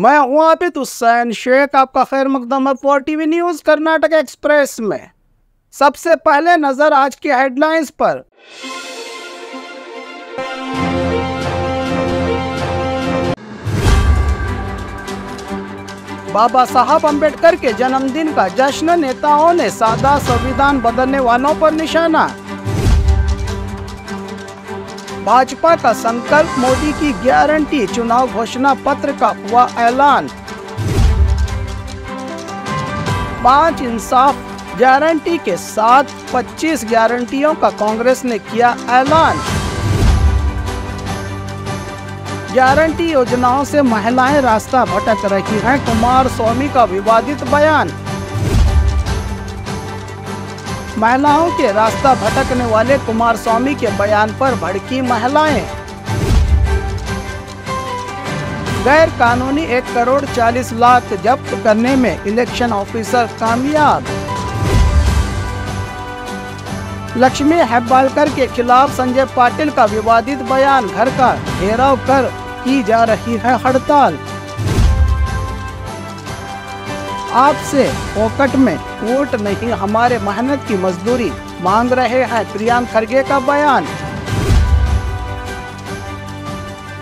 मैं हूँ आबिद हुसैन शेख आपका खैर मकदम है four TV news, Karnataka express में। सबसे पहले नज़र आज की हेडलाइंस पर। बाबा साहब अंबेडकर के जन्मदिन का जश्न, नेताओं ने सादा संविधान बदलने वालों पर निशाना। भाजपा का संकल्प, मोदी की गारंटी, चुनाव घोषणा पत्र का हुआ ऐलान। पाँच इंसाफ गारंटी के साथ 25 गारंटियों का कांग्रेस ने किया ऐलान। गारंटी योजनाओं से महिलाएँ रास्ता भटक रही हैं, कुमार स्वामी का विवादित बयान। महिलाओं के रास्ता भटकने वाले कुमार स्वामी के बयान पर भड़की महिलाएँ। गैर कानूनी एक करोड़ चालीस लाख जब्त करने में इलेक्शन ऑफिसर कामयाब। लक्ष्मी हेब्बालकर के खिलाफ संजय पाटिल का विवादित बयान, घर का घेराव कर की जा रही है हड़ताल। आपसे फोकट में वोट नहीं, हमारे मेहनत की मजदूरी मांग रहे हैं प्रियांक खरगे का बयान।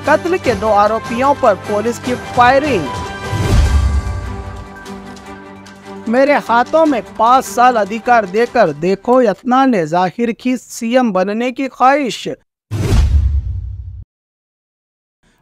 कत्ल के दो आरोपियों पर पुलिस की फायरिंग। मेरे हाथों में पाँच साल अधिकार देकर देखो यत्ना ने ज़ाहिर की सीएम बनने की ख्वाहिश।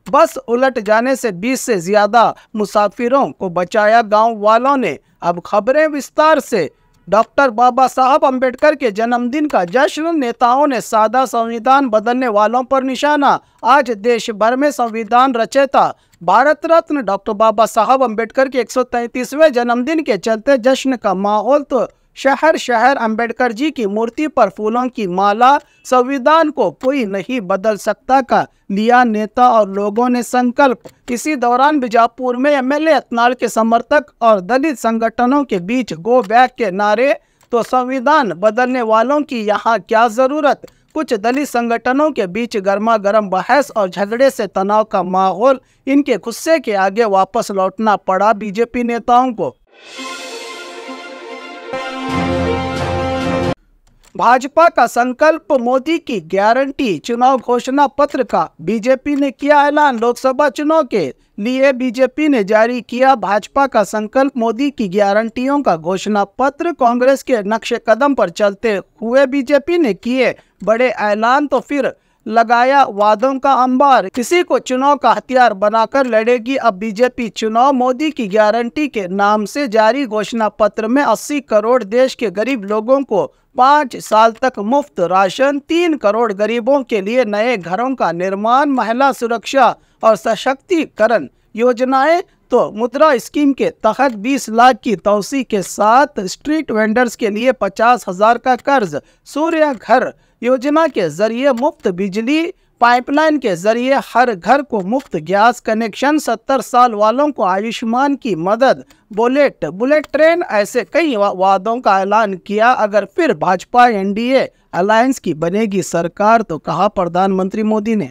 बस उलट जाने से 20 से ज़्यादा मुसाफिरों को बचाया गाँव वालों ने। अब खबरें विस्तार से। डॉक्टर बाबा साहब अंबेडकर के जन्मदिन का जश्न, नेताओं ने सादा संविधान बदलने वालों पर निशाना। आज देश भर में संविधान रचेता भारत रत्न डॉक्टर बाबा साहब अंबेडकर के 133वें जन्मदिन के चलते जश्न का माहौल तो शहर शहर अंबेडकर जी की मूर्ति पर फूलों की माला संविधान को कोई नहीं बदल सकता का लिया नेता और लोगों ने संकल्प। इसी दौरान बीजापुर में एमएलए अतनाल के समर्थक और दलित संगठनों के बीच गो बैक के नारे। तो संविधान बदलने वालों की यहाँ क्या ज़रूरत? कुछ दलित संगठनों के बीच गर्मा गर्म बहस और झगड़े से तनाव का माहौल। इनके गुस्से के आगे वापस लौटना पड़ा बीजेपी नेताओं को। भाजपा का संकल्प मोदी की गारंटी, चुनाव घोषणा पत्र का बीजेपी ने किया ऐलान। लोकसभा चुनाव के लिए बीजेपी ने जारी किया भाजपा का संकल्प मोदी की गारंटियों का घोषणा पत्र। कांग्रेस के नक्शे कदम पर चलते हुए बीजेपी ने किए बड़े ऐलान तो फिर लगाया वादों का अंबार। किसी को चुनाव का हथियार बनाकर लड़ेगी अब बीजेपी। चुनाव मोदी की गारंटी के नाम से जारी घोषणा पत्र में 80 करोड़ देश के गरीब लोगों को पाँच साल तक मुफ़्त राशन, तीन करोड़ गरीबों के लिए नए घरों का निर्माण, महिला सुरक्षा और सशक्तिकरण। योजनाएँ तो मुद्रा स्कीम के तहत 20 लाख की तोसी के साथ स्ट्रीट वेंडर्स के लिए पचास हज़ार का कर्ज। सूर्य घर योजना के ज़रिए मुफ़्त बिजली, पाइपलाइन के ज़रिए हर घर को मुफ़्त गैस कनेक्शन। सत्तर साल वालों को आयुष्मान की मदद। बुलेट बुलेट ट्रेन, ऐसे कई वादों का ऐलान किया। अगर फिर भाजपा एनडीए अलायंस की बनेगी सरकार तो कहा प्रधानमंत्री मोदी ने?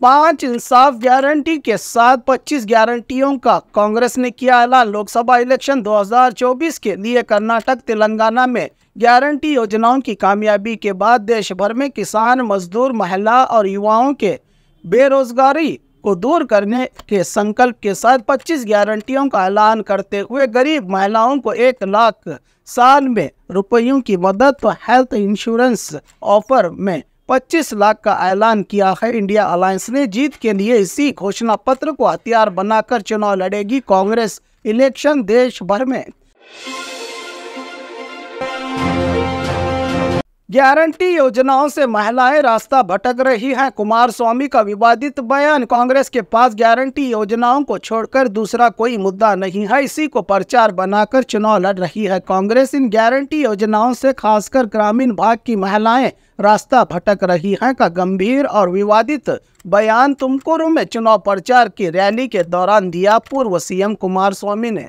पाँच इंसाफ गारंटी के साथ 25 गारंटियों का कांग्रेस ने किया ऐलान। लोकसभा इलेक्शन 2024 के लिए कर्नाटक, तेलंगाना में गारंटी योजनाओं की कामयाबी के बाद देश भर में किसान, मजदूर, महिला और युवाओं के बेरोजगारी को दूर करने के संकल्प के साथ 25 गारंटियों का ऐलान करते हुए गरीब महिलाओं को एक लाख साल में रुपयों की मदद तो हेल्थ इंश्योरेंस ऑफ़र में 25 लाख का ऐलान किया है। इंडिया अलायंस ने जीत के लिए इसी घोषणा पत्र को हथियार बनाकर चुनाव लड़ेगी कांग्रेस। इलेक्शन देश भर में। गारंटी योजनाओं से महिलाएँ रास्ता भटक रही हैं। कुमार स्वामी का विवादित बयान, कांग्रेस के पास गारंटी योजनाओं को छोड़कर दूसरा कोई मुद्दा नहीं है। इसी को प्रचार बनाकर चुनाव लड़ रही है कांग्रेस। इन गारंटी योजनाओं से खासकर ग्रामीण भाग की महिलाएँ रास्ता भटक रही हैं का गंभीर और विवादित बयान तुमकुरु में चुनाव प्रचार की रैली के दौरान दिया पूर्व सीएम कुमार स्वामी ने।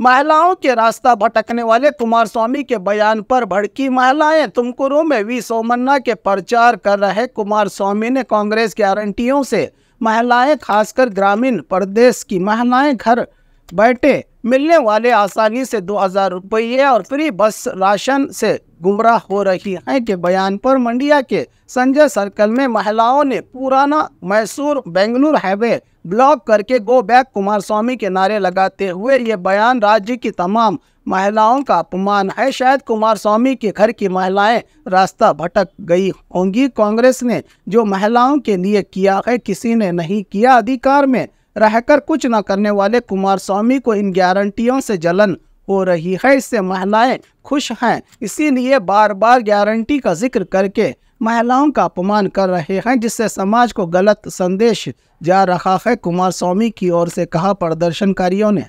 महिलाओं के रास्ता भटकने वाले कुमार स्वामी के बयान पर भड़की महिलाएँ। तुमकुरु में वी. सोमन्ना के प्रचार कर रहे कुमार स्वामी ने कांग्रेस गारंटियों से। महिलाएँ, खासकर ग्रामीण प्रदेश की महिलाएँ, घर बैठे मिलने वाले आसानी से दो हज़ार रुपये और फ्री बस राशन से गुमराह हो रही हैं के बयान पर मंडिया के संजय सर्कल में महिलाओं ने पुराना मैसूर, बेंगलुरु हाईवे ब्लॉक करके गो बैक कुमार स्वामी के नारे लगाते हुए ये बयान राज्य की तमाम महिलाओं का अपमान है। शायद कुमार स्वामी के घर की महिलाएँ रास्ता भटक गई होंगी। कांग्रेस ने जो महिलाओं के लिए किया है, किसी ने नहीं किया। अधिकार में रहकर कुछ न करने वाले कुमार स्वामी को इन गारंटियों से जलन हो रही है। इससे महिलाएँ खुश हैं। इसीलिए बार बार गारंटी का ज़िक्र करके महिलाओं का अपमान कर रहे हैं, जिससे समाज को गलत संदेश जा रहा है, कुमार स्वामी की ओर से कहा प्रदर्शनकारियों ने।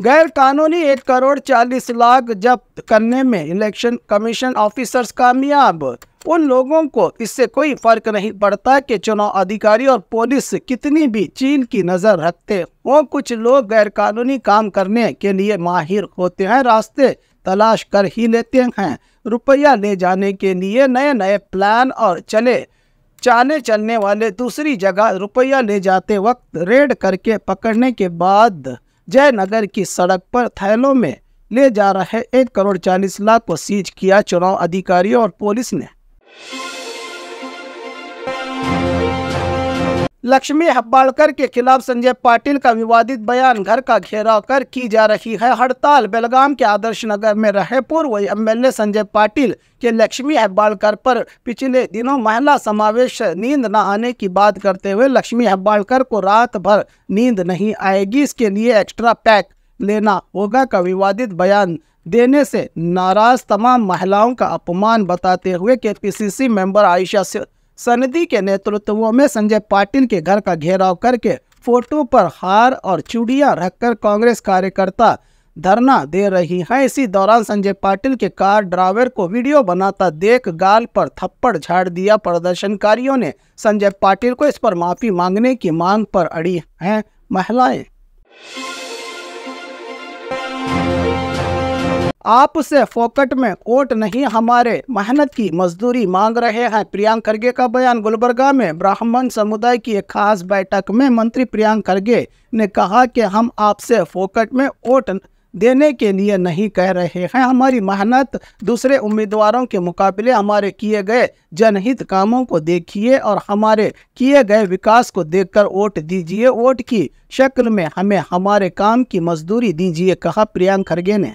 गैर कानूनी एक करोड़ चालीस लाख जब्त करने में इलेक्शन कमीशन ऑफिसर्स कामयाब। उन लोगों को इससे कोई फ़र्क नहीं पड़ता कि चुनाव अधिकारी और पुलिस कितनी भी चीन की नज़र रखते वो कुछ लोग गैर कानूनी काम करने के लिए माहिर होते हैं, रास्ते तलाश कर ही लेते हैं। रुपया ले जाने के लिए नए नए प्लान और चले। चाने चलने वाले दूसरी जगह रुपया ले जाते वक्त रेड करके पकड़ने के बाद जयनगर की सड़क पर थैलों में ले जा रहे एक करोड़ चालीस लाख को सीज किया चुनाव अधिकारियों और पुलिस ने। लक्ष्मी हब्बाड़कर के खिलाफ संजय पाटिल का विवादित बयान घर का घेराव कर की जा रही है हड़ताल। बेलगाम के आदर्श नगर में रहे पूर्व एमएलए संजय पाटिल के लक्ष्मी हब्बाड़कर पर पिछले दिनों महिला समावेश नींद न आने की बात करते हुए लक्ष्मी हब्बाड़कर को रात भर नींद नहीं आएगी। इसके लिए एक्स्ट्रा पैक लेना होगा का विवादित बयान देने से नाराज़ तमाम महिलाओं का अपमान बताते हुए के पी मेंबर आयशा सनदी के नेतृत्व में संजय पाटिल के घर का घेराव करके फ़ोटो पर हार और चूड़ियाँ रखकर कांग्रेस कार्यकर्ता धरना दे रही हैं। इसी दौरान संजय पाटिल के कार ड्राइवर को वीडियो बनाता देख गाल पर थप्पड़ झाड़ दिया। प्रदर्शनकारियों ने संजय पाटिल को इस पर माफ़ी मांगने की मांग पर अड़ी हैं महिलाएँ। आपसे फोकट में कोट नहीं, हमारे मेहनत की मजदूरी मांग रहे हैं। प्रियांक खरगे का बयान गुलबर्गा में ब्राह्मण समुदाय की एक खास बैठक में मंत्री प्रियांक खरगे ने कहा कि हम आपसे फोकट में वोट देने के लिए नहीं कह रहे हैं। हमारी मेहनत दूसरे उम्मीदवारों के मुकाबले हमारे किए गए जनहित कामों को देखिए और हमारे किए गए विकास को देखकर वोट दीजिए। वोट की शक्ल में हमें हमारे काम की मजदूरी दीजिए, कहा प्रियांक खरगे ने।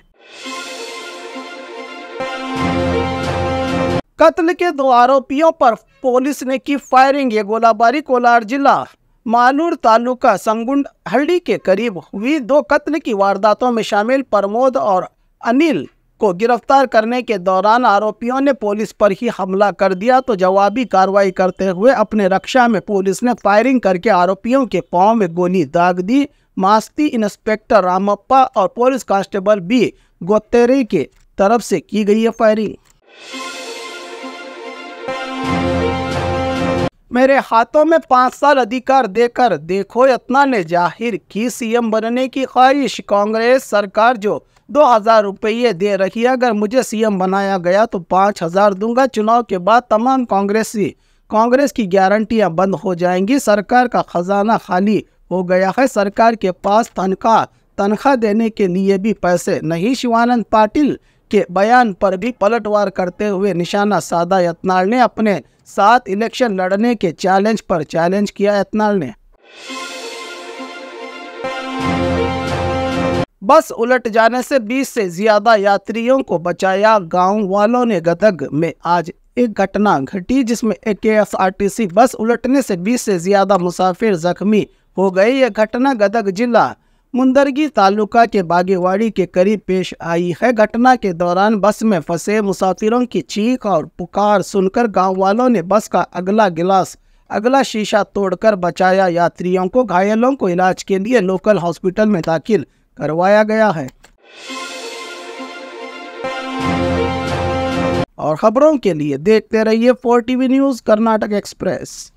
कत्ल के दो आरोपियों पर पुलिस ने की फायरिंग, ये गोलाबारी, कोलार जिला, मालूर तालुका संगुंड हल्डी के करीब हुई दो कत्ल की वारदातों में शामिल प्रमोद और अनिल को गिरफ़्तार करने के दौरान आरोपियों ने पुलिस पर ही हमला कर दिया तो जवाबी कार्रवाई करते हुए अपने रक्षा में पुलिस ने फायरिंग करके आरोपियों के पाँव में गोली दाग दी। मास्ती इंस्पेक्टर रामप्पा और पुलिस कांस्टेबल बी गोतेरे के तरफ़ से की गई है फायरिंग। मेरे हाथों में पाँच साल अधिकार देकर देखो यत्ना ने ज़ाहिर की सीएम बनने की ख्वाहिश कांग्रेस सरकार जो दो हज़ार रुपये दे रही है, अगर मुझे सीएम बनाया गया तो पाँच हज़ार दूँगा। चुनाव के बाद तमाम कांग्रेसी, कांग्रेस की गारंटियाँ बंद हो जाएँगी। सरकार का खजाना खाली हो गया है। सरकार के पास तनख्वाह तनख्वाह देने के लिए भी पैसे नहीं। शिवानंद पाटिल के बयान पर भी पलटवार करते हुए निशाना साधा यत्नाल ने अपने साथ इलेक्शन लड़ने के चैलेंज पर चैलेंज किया यत्नाल ने। बस उलट जाने से 20 से ज़्यादा यात्रियों को बचाया गाँव वालों ने गदग में। आज एक घटना घटी जिसमें एक के बस उलटने से 20 से ज़्यादा मुसाफिर जख्मी हो गए। यह घटना गदग जिला मुंदरगी तालुका के बागेवाड़ी के करीब पेश आई है। घटना के दौरान बस में फंसे मुसाफिरों की चीख और पुकार सुनकर गाँव वालों ने बस का अगला गिलास, अगला शीशा तोड़कर बचाया। यात्रियों को, घायलों को इलाज के लिए लोकल हॉस्पिटल में दाखिल करवाया गया है। और खबरों के लिए देखते रहिए four TV news Karnataka express.